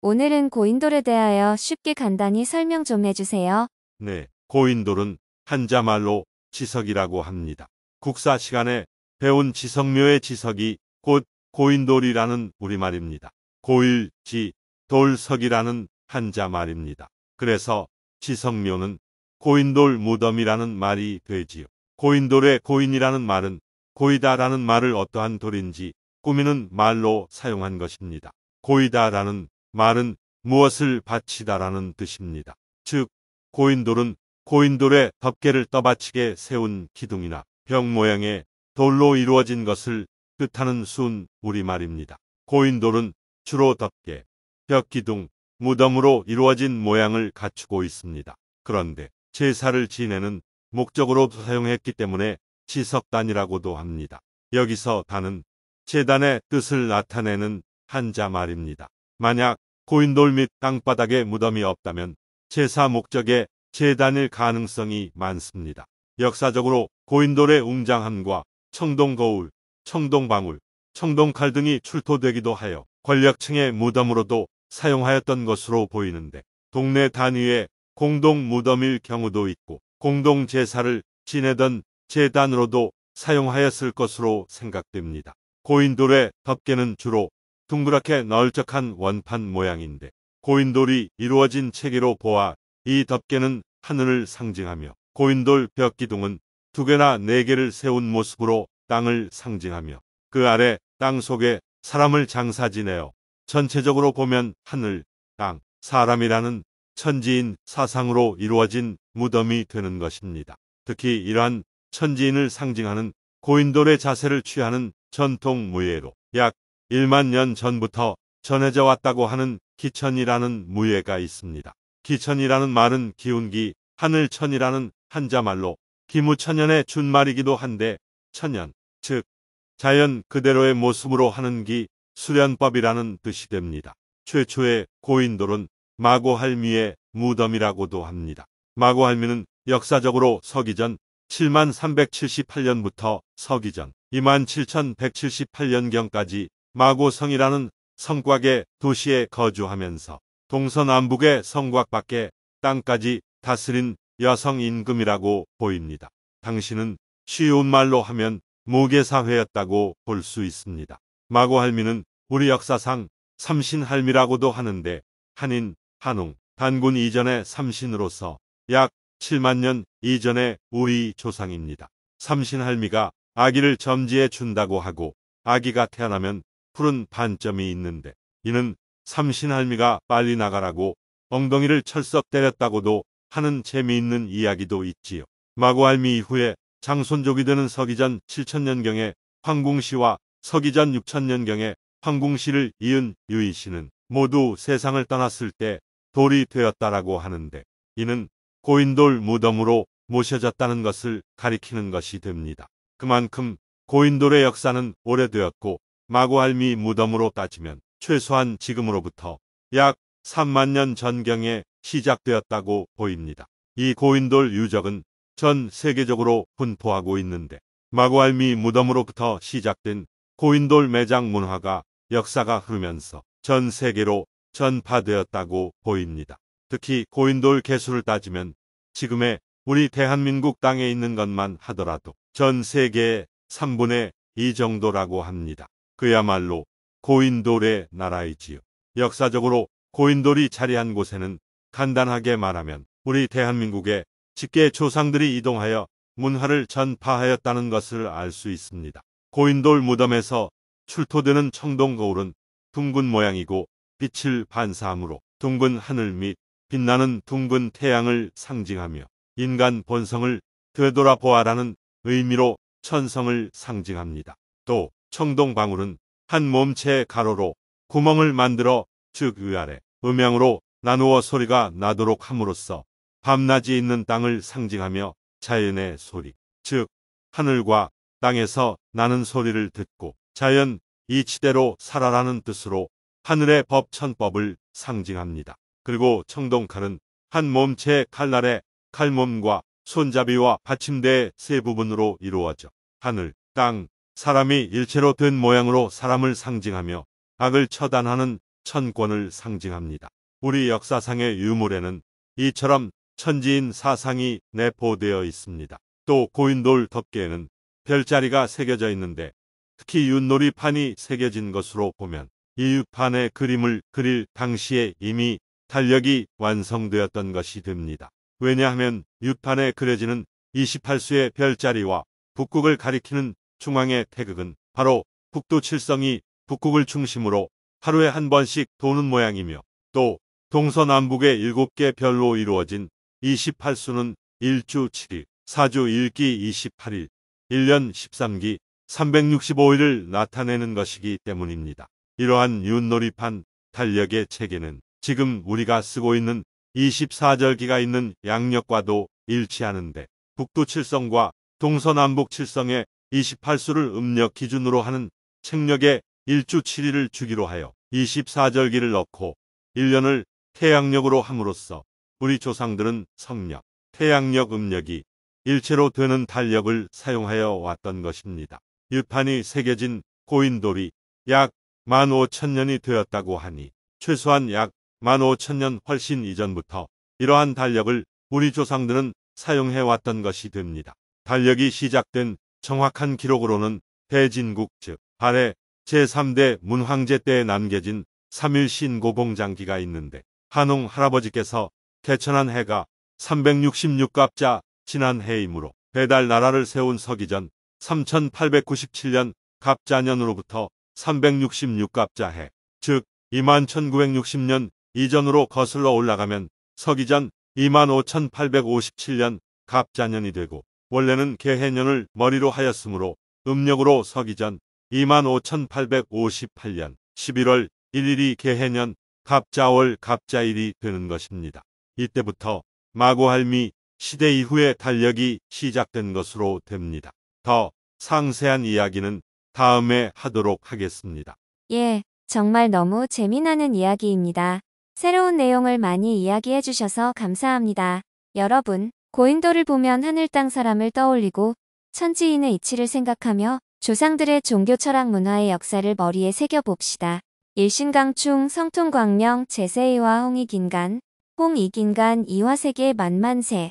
오늘은 고인돌에 대하여 쉽게 간단히 설명 좀 해주세요. 네, 고인돌은 한자말로 지석이라고 합니다. 국사 시간에 배운 지석묘의 지석이 곧 고인돌이라는 우리말입니다. 고일 지, 돌석이라는 한자말입니다. 그래서 지석묘는 고인돌 무덤이라는 말이 되지요. 고인돌의 고인이라는 말은 고이다라는 말을 어떠한 돌인지 꾸미는 말로 사용한 것입니다. 고이다라는 말은 무엇을 바치다라는 뜻입니다. 즉, 고인돌은 고인돌의 덮개를 떠받치게 세운 기둥이나 벽 모양의 돌로 이루어진 것을 뜻하는 순 우리말입니다. 고인돌은 주로 덮개, 벽 기둥, 무덤으로 이루어진 모양을 갖추고 있습니다. 그런데 제사를 지내는 목적으로 사용했기 때문에 지석단이라고도 합니다. 여기서 단은 재단의 뜻을 나타내는 한자 말입니다. 만약 고인돌 및 땅바닥에 무덤이 없다면 제사 목적의 재단일 가능성이 많습니다. 역사적으로 고인돌의 웅장함과 청동 거울, 청동 방울, 청동 칼 등이 출토되기도 하여 권력층의 무덤으로도 사용하였던 것으로 보이는데 동네 단위의 공동 무덤일 경우도 있고 공동 제사를 지내던 재단으로도 사용하였을 것으로 생각됩니다. 고인돌의 덮개는 주로 둥그랗게 널쩍한 원판 모양인데 고인돌이 이루어진 체계로 보아 이 덮개는 하늘을 상징하며 고인돌 벽기둥은 두 개나 네 개를 세운 모습으로 땅을 상징하며 그 아래 땅 속에 사람을 장사 지내어 전체적으로 보면 하늘, 땅, 사람이라는 천지인 사상으로 이루어진 무덤이 되는 것입니다. 특히 이러한 천지인을 상징하는 고인돌의 자세를 취하는 전통 무예로 약 1만 년 전부터 전해져 왔다고 하는 기천이라는 무예가 있습니다. 기천이라는 말은 기운기, 하늘천이라는 한자말로 기무천연의 준말이기도 한데 천연, 즉 자연 그대로의 모습으로 하는 기, 수련법이라는 뜻이 됩니다. 최초의 고인돌은 마고할미의 무덤이라고도 합니다. 마고할미는 역사적으로 서기전 7만 378년부터 서기전 2만 7178년경까지 마고성이라는 성곽의 도시에 거주하면서 동서남북의 성곽 밖에 땅까지 다스린 여성 임금이라고 보입니다. 당신은 쉬운 말로 하면 무게사회였다고 볼 수 있습니다. 마고 할미는 우리 역사상 삼신할미라고도 하는데 한인, 한웅, 단군 이전의 삼신으로서 약 7만 년 이전의 우리 조상입니다. 삼신할미가 아기를 점지해 준다고 하고 아기가 태어나면 푸른 반점이 있는데 이는 삼신할미가 빨리 나가라고 엉덩이를 철썩 때렸다고도 하는 재미있는 이야기도 있지요. 마고할미 이후에 장손족이 되는 서기전 7천년경에 황궁시와 서기전 6천년경에 황궁시를 이은 유인씨는 모두 세상을 떠났을 때 돌이 되었다라고 하는데 이는 고인돌 무덤으로 모셔졌다는 것을 가리키는 것이 됩니다. 그만큼 고인돌의 역사는 오래되었고 마고할미 무덤으로 따지면 최소한 지금으로부터 약 3만 년 전경에 시작되었다고 보입니다. 이 고인돌 유적은 전 세계적으로 분포하고 있는데 마고할미 무덤으로부터 시작된 고인돌 매장 문화가 역사가 흐르면서 전 세계로 전파되었다고 보입니다. 특히 고인돌 개수를 따지면 지금의 우리 대한민국 땅에 있는 것만 하더라도 전 세계의 3분의 2 정도라고 합니다. 그야말로 고인돌의 나라이지요. 역사적으로 고인돌이 자리한 곳에는 간단하게 말하면 우리 대한민국의 직계 조상들이 이동하여 문화를 전파하였다는 것을 알 수 있습니다. 고인돌 무덤에서 출토되는 청동 거울은 둥근 모양이고 빛을 반사하므로 둥근 하늘 및 빛나는 둥근 태양을 상징하며 인간 본성을 되돌아보아라는 의미로 천성을 상징합니다. 또 청동방울은 한 몸체의 가로로 구멍을 만들어 즉 위아래 음양으로 나누어 소리가 나도록 함으로써 밤낮이 있는 땅을 상징하며 자연의 소리, 즉 하늘과 땅에서 나는 소리를 듣고 자연 이치대로 살아라는 뜻으로 하늘의 법 천법을 상징합니다. 그리고 청동칼은 한 몸체의 칼날의 칼몸과 손잡이와 받침대의 세 부분으로 이루어져 하늘, 땅, 사람이 일체로 된 모양으로 사람을 상징하며 악을 처단하는 천권을 상징합니다. 우리 역사상의 유물에는 이처럼 천지인 사상이 내포되어 있습니다. 또 고인돌 덮개에는 별자리가 새겨져 있는데 특히 윷놀이판이 새겨진 것으로 보면 이 윷판의 그림을 그릴 당시에 이미 달력이 완성되었던 것이 됩니다. 왜냐하면 윷판에 그려지는 28수의 별자리와 북극을 가리키는 중앙의 태극은 바로 북두 칠성이 북극을 중심으로 하루에 한 번씩 도는 모양이며 또 동서남북의 7개 별로 이루어진 28수는 1주 7일, 4주 1기 28일, 1년 13기 365일을 나타내는 것이기 때문입니다. 이러한 윷놀이판 달력의 체계는 지금 우리가 쓰고 있는 24절기가 있는 양력과도 일치하는데 북두 칠성과 동서남북 칠성의 28수를 음력 기준으로 하는 책력에 일주 7일을 주기로 하여 24절기를 넣고 1년을 태양력으로 함으로써 우리 조상들은 성력, 태양력 음력이 일체로 되는 달력을 사용하여 왔던 것입니다. 유판이 새겨진 고인돌이 약 15,000년이 되었다고 하니 최소한 약 15,000년 훨씬 이전부터 이러한 달력을 우리 조상들은 사용해 왔던 것이 됩니다. 달력이 시작된 정확한 기록으로는 대진국 즉 발해 제3대 문황제 때에 남겨진 3일 신고봉장기가 있는데 한웅 할아버지께서 개천한 해가 366갑자 지난 해이므로 배달 나라를 세운 서기전 3897년 갑자년으로부터 366갑자 해, 즉 21,960년 이전으로 거슬러 올라가면 서기전 25,857년 갑자년이 되고 원래는 개해년을 머리로 하였으므로 음력으로 서기전 25,858년 11월 1일이 개해년 갑자월 갑자일이 되는 것입니다. 이때부터 마고할미 시대 이후의 달력이 시작된 것으로 됩니다. 더 상세한 이야기는 다음에 하도록 하겠습니다. 예, 정말 너무 재미나는 이야기입니다. 새로운 내용을 많이 이야기해 주셔서 감사합니다. 여러분, 고인돌을 보면 하늘 땅 사람을 떠올리고 천지인의 이치를 생각하며 조상들의 종교 철학 문화의 역사를 머리에 새겨봅시다. 일신강충 성통광명 제세이와 홍익인간, 홍익인간 이화세계 만만세